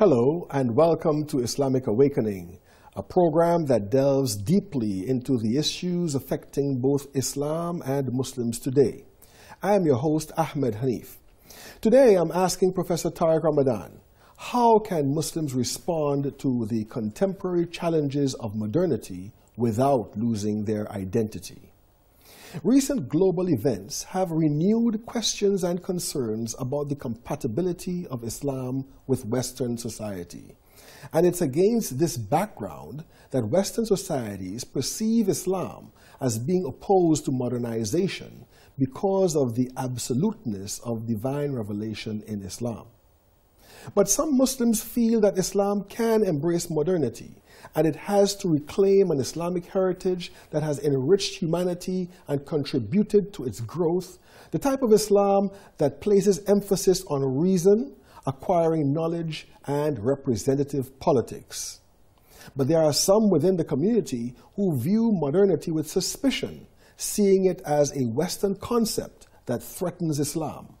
Hello and welcome to Islamic Awakening, a program that delves deeply into the issues affecting both Islam and Muslims today. I am your host, Ahmed Hanif. Today I'm asking Professor Tariq Ramadan, how can Muslims respond to the contemporary challenges of modernity without losing their identity? Recent global events have renewed questions and concerns about the compatibility of Islam with Western society. And it's against this background that Western societies perceive Islam as being opposed to modernization because of the absoluteness of divine revelation in Islam. But some Muslims feel that Islam can embrace modernity and it has to reclaim an Islamic heritage that has enriched humanity and contributed to its growth, the type of Islam that places emphasis on reason, acquiring knowledge, and representative politics. But there are some within the community who view modernity with suspicion, seeing it as a Western concept that threatens Islam.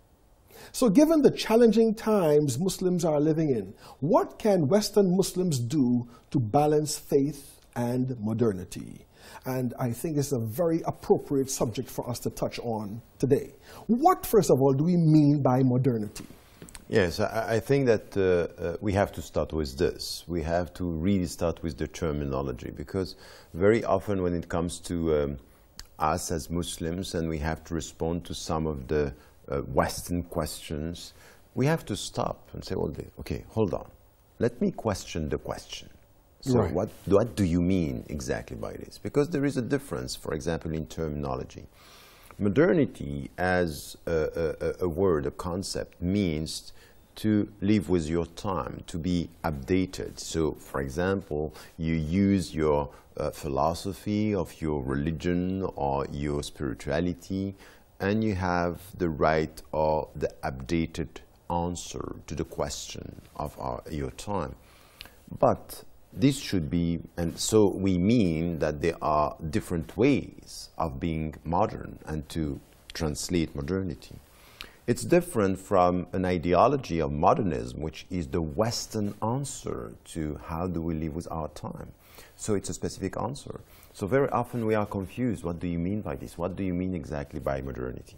So, given the challenging times Muslims are living in, what can Western Muslims do to balance faith and modernity? And I think it's a very appropriate subject for us to touch on today. What, first of all, do we mean by modernity? Yes, I, think that uh, uh, we have to start with this. We have to really start with the terminology because very often when it comes to um, us as Muslims and we have to respond to some of the uh, Western questions, we have to stop and say, well, okay, hold on. Let me question the question. So right. what, what do you mean exactly by this? Because there is a difference, for example, in terminology. Modernity as a, a, a word, a concept, means to live with your time, to be updated. So, for example, you use your uh, philosophy of your religion or your spirituality and you have the right or the updated answer to the question of our, your time. But this should be, and so we mean that there are different ways of being modern and to translate modernity. It's different from an ideology of modernism, which is the Western answer to how do we live with our time. So it's a specific answer. So very often we are confused. What do you mean by this? What do you mean exactly by modernity?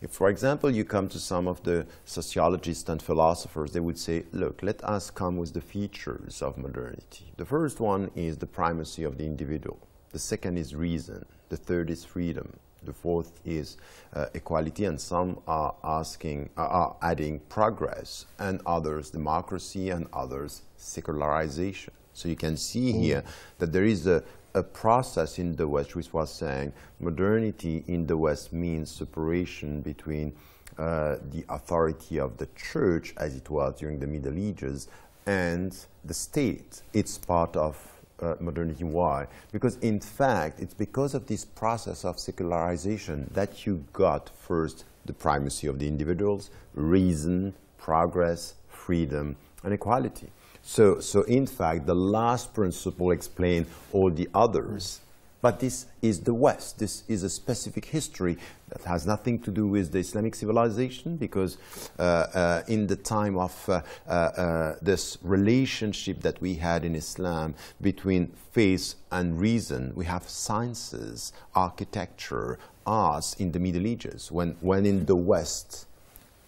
If, for example, you come to some of the sociologists and philosophers, they would say, look, let us come with the features of modernity. The first one is the primacy of the individual. The second is reason. The third is freedom. The fourth is uh, equality, and some are asking, uh, are adding progress, and others democracy, and others secularization. So you can see here that there is a, a process in the West, which was saying modernity in the West means separation between uh, the authority of the church, as it was during the Middle Ages, and the state. It's part of uh, modernity. Why? Because in fact, it's because of this process of secularization that you got first the primacy of the individuals, reason, progress, freedom, and equality. So, so in fact, the last principle explains all the others. But this is the West. This is a specific history that has nothing to do with the Islamic civilization because uh, uh, in the time of uh, uh, uh this relationship that we had in Islam between faith and reason, we have sciences, architecture, arts in the Middle Ages, when, when in the West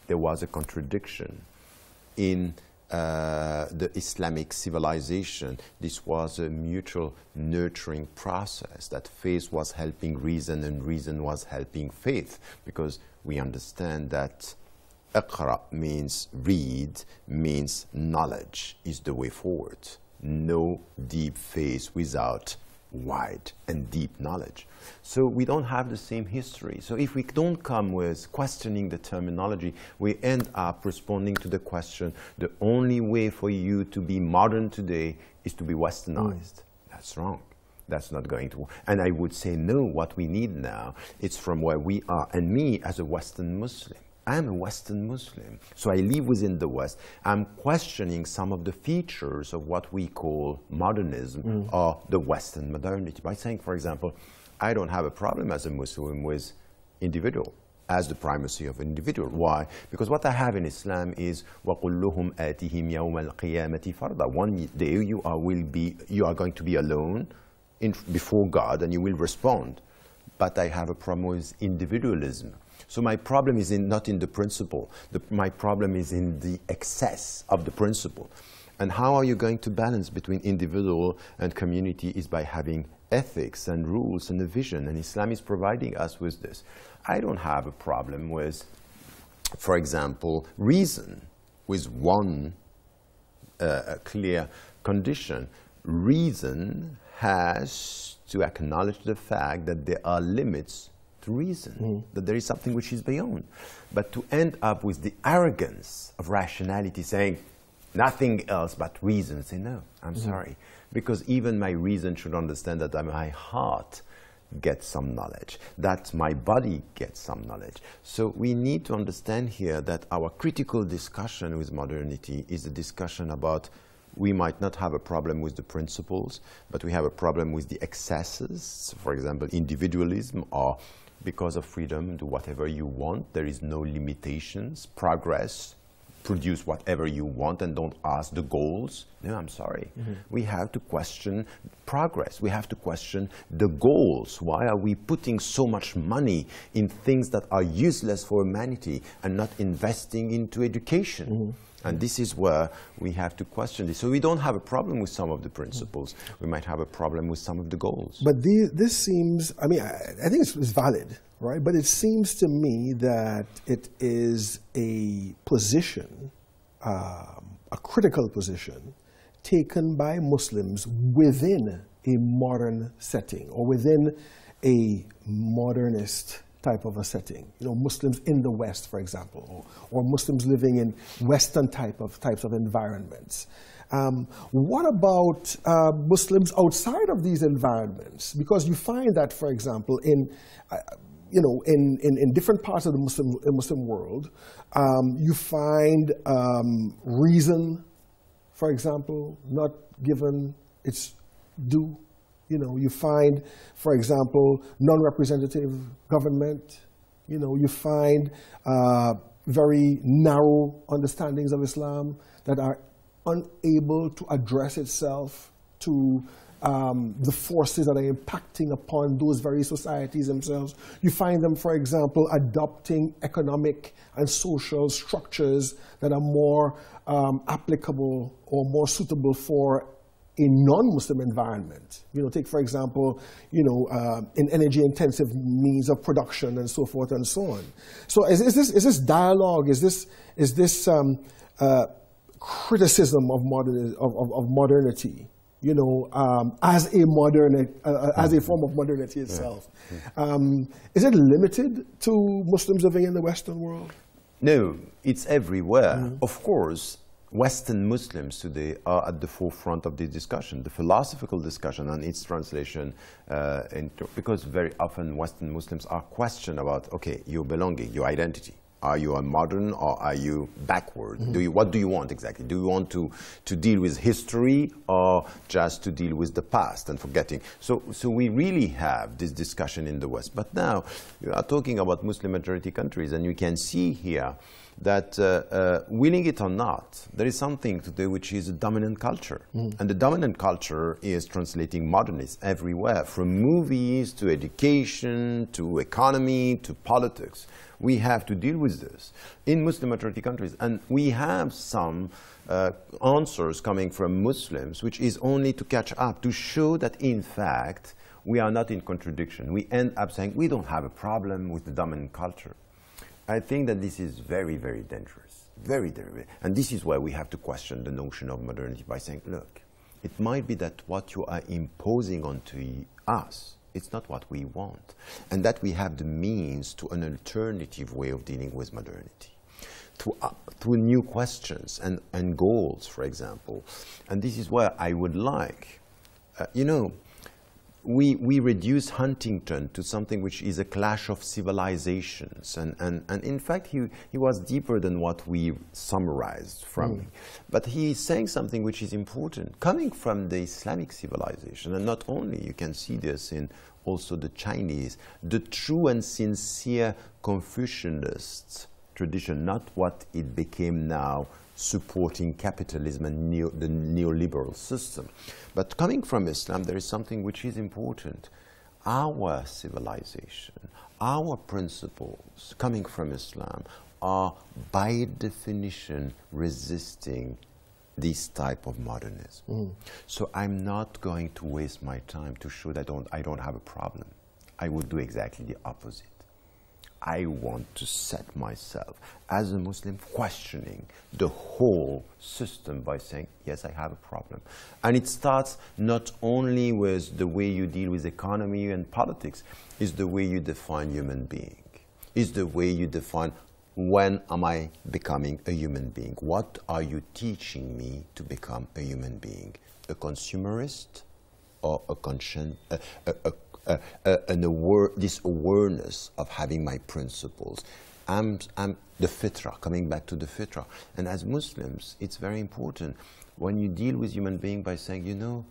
there was a contradiction in uh, the Islamic civilization, this was a mutual nurturing process. That faith was helping reason and reason was helping faith. Because we understand that Iqra means read, means knowledge is the way forward. No deep faith without wide and deep knowledge. So we don't have the same history. So if we don't come with questioning the terminology, we end up responding to the question, the only way for you to be modern today is to be westernized. Mm. That's wrong. That's not going to. work. And I would say, no, what we need now, it's from where we are. And me as a Western Muslim, I'm a Western Muslim, so I live within the West. I'm questioning some of the features of what we call modernism mm. or the Western modernity by saying, for example, I don't have a problem as a Muslim with individual. as the primacy of individual. Why? Because what I have in Islam is وَقُلُّهُمْ آتِهِمْ يَوْمَ الْقِيَامَةِ فَرْضًا One day you are, will be, you are going to be alone in, before God and you will respond. But I have a problem with individualism. so my problem is in, not in the principle. The, my problem is in the excess of the principle. And how are you going to balance between individual and community is by having ethics and rules and a vision. And Islam is providing us with this. I don't have a problem with, for example, reason with one uh, clear condition. Reason has to acknowledge the fact that there are limits to reason, mm. that there is something which is beyond. But to end up with the arrogance of rationality saying, nothing else but reason. Say, no, I'm mm-hmm. sorry. Because even my reason should understand that my heart gets some knowledge, that my body gets some knowledge. So we need to understand here that our critical discussion with modernity is a discussion about we might not have a problem with the principles, but we have a problem with the excesses, for example, individualism or because of freedom, do whatever you want. There is no limitations. Progress, produce whatever you want and don't ask the goals. No, I'm sorry. Mm -hmm. We have to question progress. We have to question the goals. Why are we putting so much money in things that are useless for humanity and not investing into education? Mm -hmm. And this is where we have to question this. So we don't have a problem with some of the principles. We might have a problem with some of the goals. But the, this seems, I mean, I, I think it's, it's, valid, right? But it seems to me that it is a position, um, a critical position, taken by Muslims within a modern setting or within a modernist type of a setting. You know, Muslims in the West, for example, or, or Muslims living in Western type of types of environments. Um, what about uh, Muslims outside of these environments? Because you find that, for example, in uh, you know, in, in, in, different parts of the Muslim, Muslim world, um, you find um, reason, for example, not given its due you know, you find, for example, non-representative government. You know, you find uh, very narrow understandings of Islam that are unable to address itself to um, the forces that are impacting upon those very societies themselves. You find them, for example, adopting economic and social structures that are more um, applicable or more suitable for a non-Muslim environment. You know, take for example, you know, uh, in energy-intensive means of production and so forth and so on. So is, is this is this dialogue? Is this is this um, uh, criticism of modern of, of, of modernity? You know, um, as a modern uh, as a form of modernity itself. Um, is it limited to Muslims living in the Western world? No, it's everywhere. Mm -hmm. Of course, Western Muslims today are at the forefront of the discussion, the philosophical discussion and its translation, uh, into, because very often Western Muslims are questioned about, okay, your belonging, your identity. Are you a modern or are you backward? Mm -hmm. Do you, what do you want exactly? Do you want to, to deal with history or just to deal with the past and forgetting? So, so we really have this discussion in the West. But now you are talking about Muslim majority countries and you can see here that uh, uh, willing it or not, there is something today which is a dominant culture. Mm. And the dominant culture is translating modernism everywhere, from movies to education to economy to politics. We have to deal with this in Muslim majority countries. And we have some uh, answers coming from Muslims, which is only to catch up, to show that in fact, we are not in contradiction. We end up saying we don't have a problem with the dominant culture. I think that this is very, very dangerous. Very, very, and this is why we have to question the notion of modernity by saying, look, it might be that what you are imposing onto us, it's not what we want, and that we have the means to an alternative way of dealing with modernity. Through, uh, through new questions and, and goals, for example. And this is where I would like, uh, you know, we, we reduce Huntington to something which is a clash of civilizations. And, and, and in fact, he, he was deeper than what we summarized from mm. But he is saying something which is important, coming from the Islamic civilization. And not only, you can see this in also the Chinese, the true and sincere Confucianist tradition, not what it became now, supporting capitalism and neo, the neoliberal system. But coming from Islam, there is something which is important. Our civilization, our principles coming from Islam are by definition resisting this type of modernism. Mm. So I'm not going to waste my time to show that I don't, I don't have a problem. I would do exactly the opposite. I want to set myself as a Muslim questioning the whole system by saying, yes, I have a problem. And it starts not only with the way you deal with economy and politics, it's the way you define human being. It's the way you define when am I becoming a human being? What are you teaching me to become a human being? A consumerist or a conscient, a, a, a, an aware, this awareness of having my principles? I'm, I'm the fitra, coming back to the fitra. And as Muslims, it's very important when you deal with human being by saying, you know,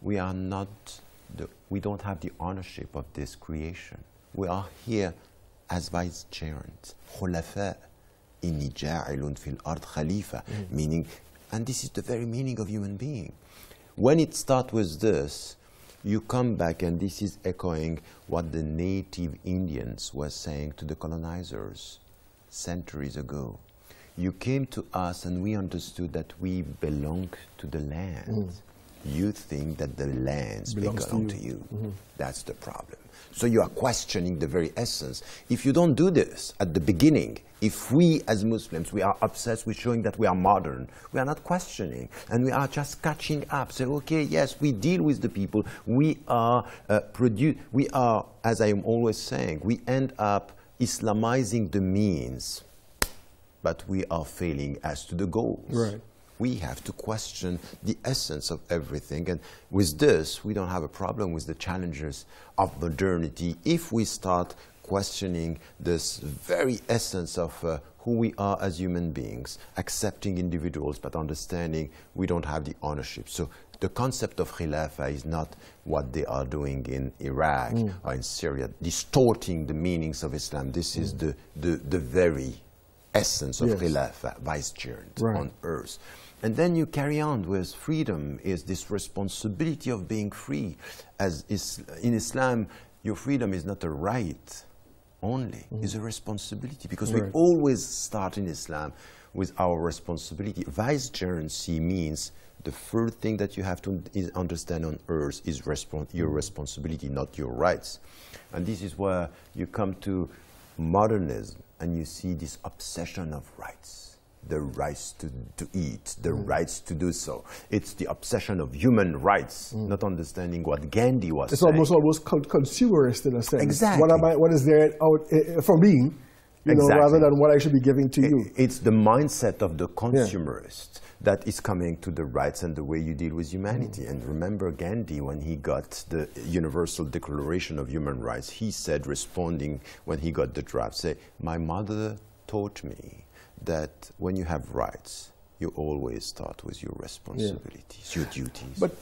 we are not, the, we don't have the ownership of this creation. We are here as vice vicegerents, khulafa, inni ja'ilun fil ard khalifa, mm. meaning, and this is the very meaning of human being. When it starts with this, you come back and this is echoing what the native Indians were saying to the colonizers centuries ago. You came to us and we understood that we belong to the land. Mm. You think that the lands belong to you. To you. Mm -hmm. That's the problem. So you are questioning the very essence. If you don't do this at the beginning, if we as Muslims, we are obsessed with showing that we are modern, we are not questioning, and we are just catching up. Say, okay, yes, we deal with the people. We are uh, produce. We are, as I am always saying, we end up Islamizing the means, but we are failing as to the goals. Right we have to question the essence of everything. And with this, we don't have a problem with the challenges of modernity if we start questioning this very essence of uh, who we are as human beings, accepting individuals, but understanding we don't have the ownership. So the concept of khilafah is not what they are doing in Iraq mm. or in Syria, distorting the meanings of Islam. This mm. is the, the, the very essence of yes. khilafah, vicegerent right. on earth. And then you carry on with freedom is this responsibility of being free. As is, in Islam, your freedom is not a right only, mm. it's a responsibility because right. we always start in Islam with our responsibility. Vicegerency means the first thing that you have to understand on earth is respon your responsibility, not your rights. And this is where you come to modernism and you see this obsession of rights the rights to, to eat, the mm. rights to do so. It's the obsession of human rights, mm. not understanding what Gandhi was it's saying. almost almost consumerist in a sense. Exactly. What, am I, what is there out uh, for me, you exactly. know, rather than what I should be giving to it, you. It's the mindset of the consumerist. Yeah. That is coming to the rights and the way you deal with humanity. Mm. And remember Gandhi, when he got the Universal Declaration of Human Rights, he said, responding when he got the draft, say, my mother taught me that when you have rights, you always start with your responsibilities, yeah. your duties. But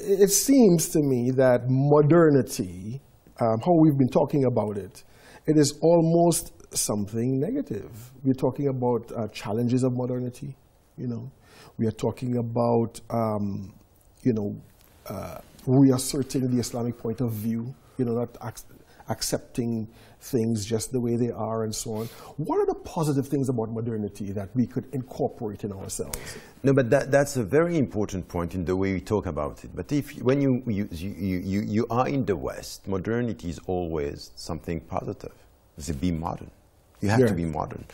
it seems to me that modernity, um, how we've been talking about it, it is almost something negative. We're talking about uh, challenges of modernity, you know. We are talking about, um, you know, uh, reasserting the Islamic point of view, you know, not ac accepting things just the way they are and so on. What are the positive things about modernity that we could incorporate in ourselves? No, but that, that's a very important point in the way we talk about it. But if when you, you, you, you, you are in the West, modernity is always something positive. It's be modern. You have yeah. to be modern.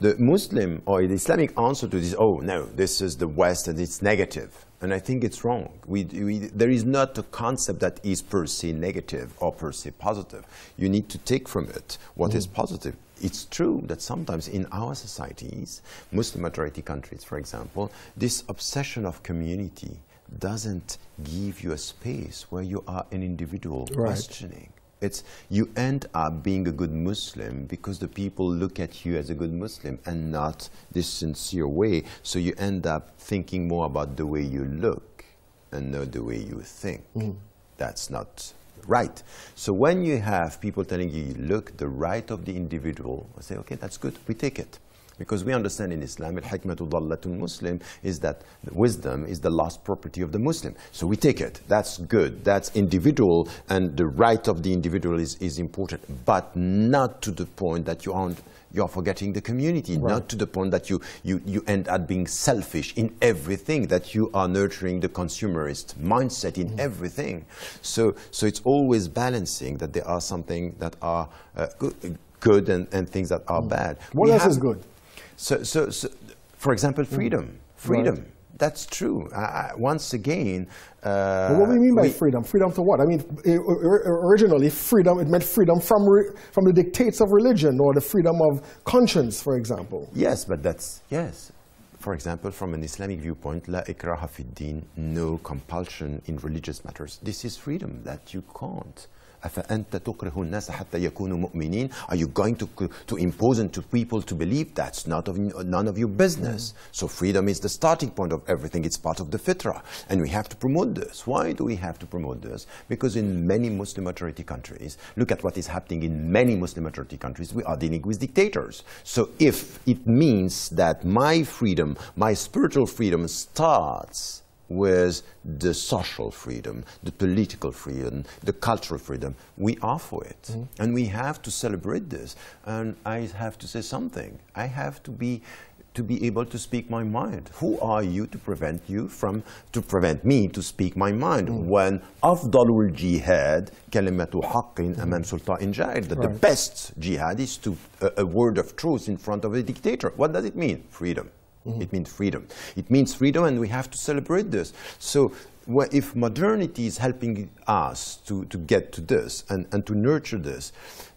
The Muslim or the Islamic answer to this, oh no, this is the West and it's negative. And I think it's wrong. We, we, there is not a concept that is per se negative or per se positive. You need to take from it what mm. is positive. It's true that sometimes in our societies, Muslim majority countries, for example, this obsession of community doesn't give you a space where you are an individual right. questioning. It's you end up being a good Muslim because the people look at you as a good Muslim and not this sincere way. So you end up thinking more about the way you look and not the way you think. Mm. That's not right. So when you have people telling you, you look, the right of the individual, I say, okay, that's good, we take it. Because we understand in Islam, al-hikmatu dallatul Muslim is that wisdom is the last property of the Muslim. So we take it. That's good. That's individual, and the right of the individual is, is important, but not to the point that you aren't you're forgetting the community, Right. not to the point that you, you, you end up being selfish in everything, that you are nurturing the consumerist mindset in Mm-hmm. everything. So, so it's always balancing that there are something that are uh, good, good and, and things that are bad. Mm. What We else is good? So, so, so, for example, freedom. Freedom. That's true. I, I, once again, uh, what do you mean by we- freedom? Freedom to what? I mean, originally, freedom, it meant freedom from, re, from the dictates of religion or the freedom of conscience, for example. Yes, but that's yes. For example, from an Islamic viewpoint, la ikraha fi din, no compulsion in religious matters. This is freedom that you can't. أفأنت تكره الناس حتى يكونوا مؤمنين? Are you going to, to impose into people to believe? That's not of, none of your business. So freedom is the starting point of everything. It's part of the fitrah. And we have to promote this. Why do we have to promote this? Because in many Muslim majority countries, look at what is happening in many Muslim majority countries, we are dealing with dictators. So if it means that my freedom, my spiritual freedom starts with the social freedom, the political freedom, the cultural freedom. We are for it. And we have to celebrate this. And I have to say something. I have to be to be able to speak my mind. Who are you to prevent you from to prevent me to speak my mind when أفضل الجهاد كلمة حق أمام سلطان جائر that the Right. best jihad is to a, a word of truth in front of a dictator. What does it mean? Freedom. It means freedom. It means freedom, and we have to celebrate this. So, if modernity is helping us to, to get to this and, and to nurture this,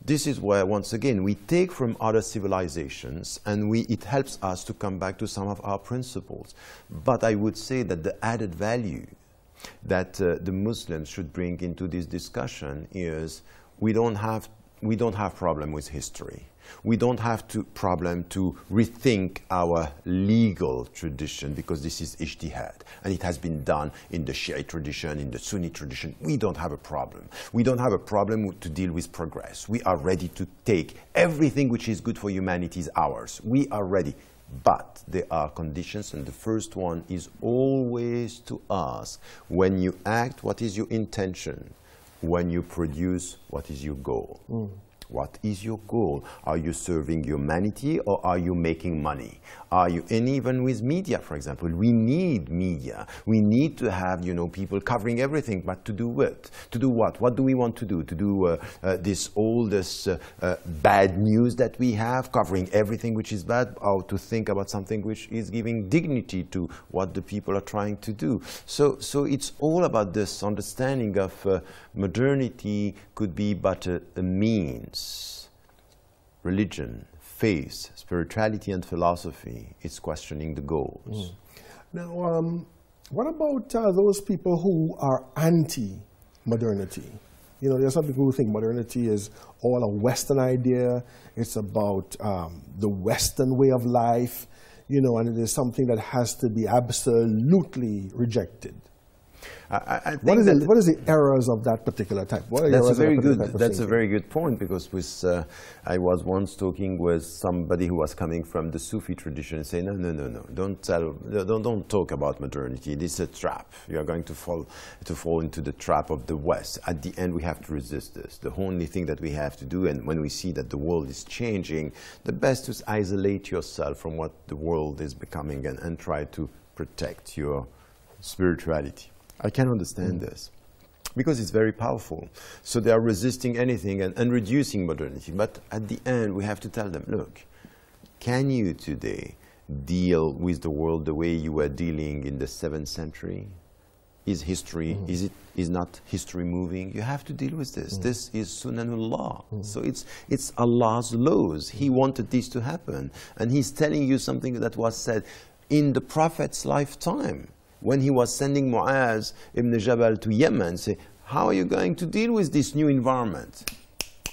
this is where, once again, we take from other civilizations and we, it helps us to come back to some of our principles. But I would say that the added value that uh, the Muslims should bring into this discussion is we don't have we don't have problem with history. We don't have to problem to rethink our legal tradition because this is ijtihad and it has been done in the Shiite tradition, in the Sunni tradition. We don't have a problem. We don't have a problem to deal with progress. We are ready to take everything which is good for humanity is ours. We are ready. But there are conditions, and the first one is always to ask when you act, what is your intention? When you produce, what is your goal? Hmm. What is your goal? Are you serving humanity or are you making money? Are you, and even with media, for example, we need media. We need to have, you know, people covering everything, but to do what? To do what? What do we want to do? To do uh, uh, this all this uh, uh, bad news that we have, covering everything which is bad, or to think about something which is giving dignity to what the people are trying to do. So, so it's all about this understanding of uh, modernity could be but a, a means. Religion, faith, spirituality, and philosophy is questioning the goals. Now, um, what about uh, those people who are anti-modernity? You know, there's some people who think modernity is all a Western idea. It's about um, the Western way of life, you know, and it is something that has to be absolutely rejected. I, I- What is, the, what is the errors of that particular type? What are the That's a errors of that very particular good. That's a very good point because with uh, I was once talking with somebody who was coming from the Sufi tradition and saying, no, no, no, no, don't tell, don't don't talk about modernity. This is a trap. You are going to fall to fall into the trap of the West. At the end, we have to resist this. The only thing that we have to do, and when we see that the world is changing, the best is isolate yourself from what the world is becoming and, and try to protect your spirituality. I can understand mm. this because it's very powerful. So they are resisting anything and, and reducing modernity. But at the end, we have to tell them look, can you today deal with the world the way you were dealing in the seventh century? Is history, mm. is it is not history moving? You have to deal with this. Mm. This is Sunanullah. So it's it's Allah's laws. He wanted this to happen. And he's telling you something that was said in the Prophet's lifetime when he was sending Muaz ibn Jabal to Yemen, say, how are you going to deal with this new environment?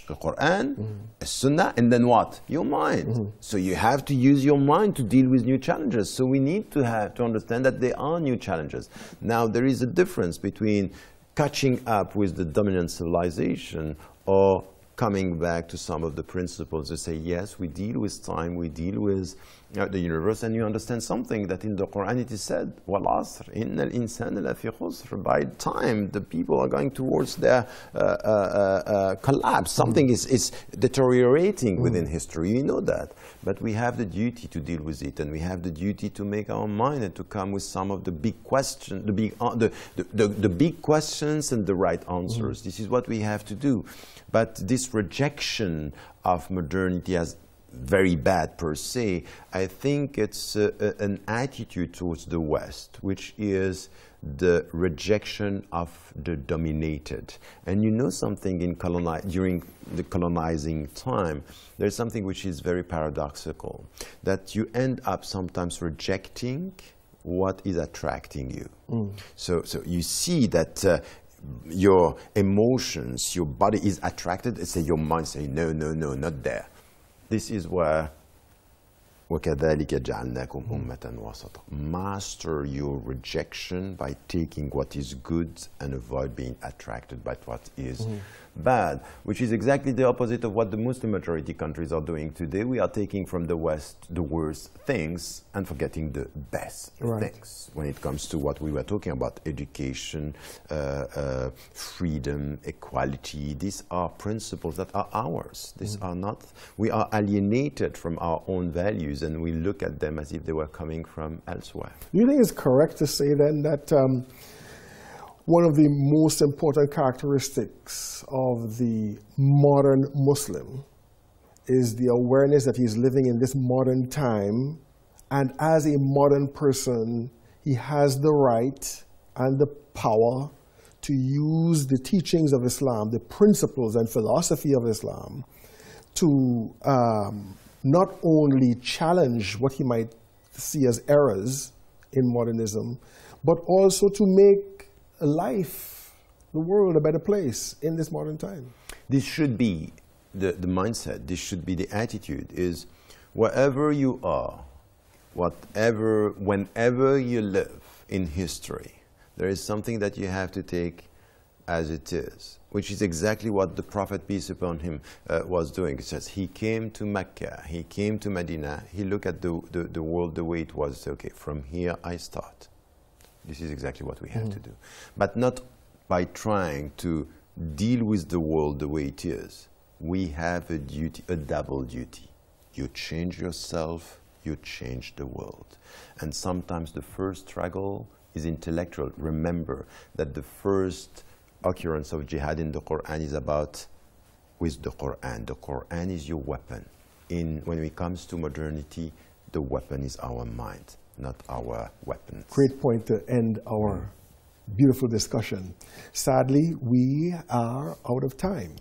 The Quran, the Sunnah, and then what? Your mind. So you have to use your mind to deal with new challenges. So we need to have to understand that there are new challenges. Now there is a difference between catching up with the dominant civilization or coming back to some of the principles to say, yes, we deal with time, we deal with uh, the universe, and you understand something that in the Quran it is said, وَالْعَصْرِ إِنَّ الْإِنسَانَ لَفِي خُسْرٍ By time, the people are going towards their uh, uh, uh, uh collapse. Something is, is deteriorating mm. within history. You know that. But we have the duty to deal with it, and we have the duty to make our mind and to come with some of the big questions, the big, uh, the, the, the, the, big questions and the right answers. Mm. This is what we have to do. But this rejection of modernity as very bad per se, I think it's uh, an attitude towards the West, which is the rejection of the dominated. And you know something in coloni- during the colonizing time, there's something which is very paradoxical, that you end up sometimes rejecting what is attracting you. Mm. So, so you see that uh, your emotions, your body is attracted, and say your mind say, no, no, no, not there. This is where وَكَذَلِكَ جَعَلْنَاكُمْ أُمَّةً وَسَطًا Master your rejection by taking what is good and avoid being attracted by what is mm -hmm bad, which is exactly the opposite of what the Muslim majority countries are doing today. We are taking from the West the worst things and forgetting the best right. things when it comes to what we were talking about education, uh, uh, freedom, equality. These are principles that are ours. These mm. are not, we are alienated from our own values and we look at them as if they were coming from elsewhere. Do you think it's correct to say then that? Um, one of the most important characteristics of the modern Muslim is the awareness that he's living in this modern time, and as a modern person, he has the right and the power to use the teachings of Islam, the principles and philosophy of Islam, to um, not only challenge what he might see as errors in modernism, but also to make life, the world, a better place in this modern time. This should be the, the mindset, this should be the attitude is wherever you are, whatever, whenever you live in history, there is something that you have to take as it is, which is exactly what the Prophet, peace upon him, uh, was doing. He says he came to Mecca, he came to Medina, he looked at the, the, the world the way it was. Okay, from here I start. This is exactly what we have mm. to do. But not by trying to deal with the world the way it is. We have a duty, a double duty. You change yourself, you change the world. And sometimes the first struggle is intellectual. Remember that the first occurrence of jihad in the Quran is about with the Quran. The Quran is your weapon. In, when it comes to modernity, the weapon is our mind not our weapons. Great point to end our beautiful discussion. Sadly, we are out of time.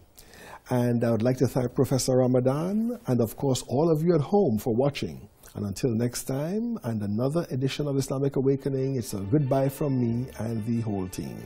And I would like to thank Professor Ramadan and, of course, all of you at home for watching. And until next time and another edition of Islamic Awakening, it's a goodbye from me and the whole team.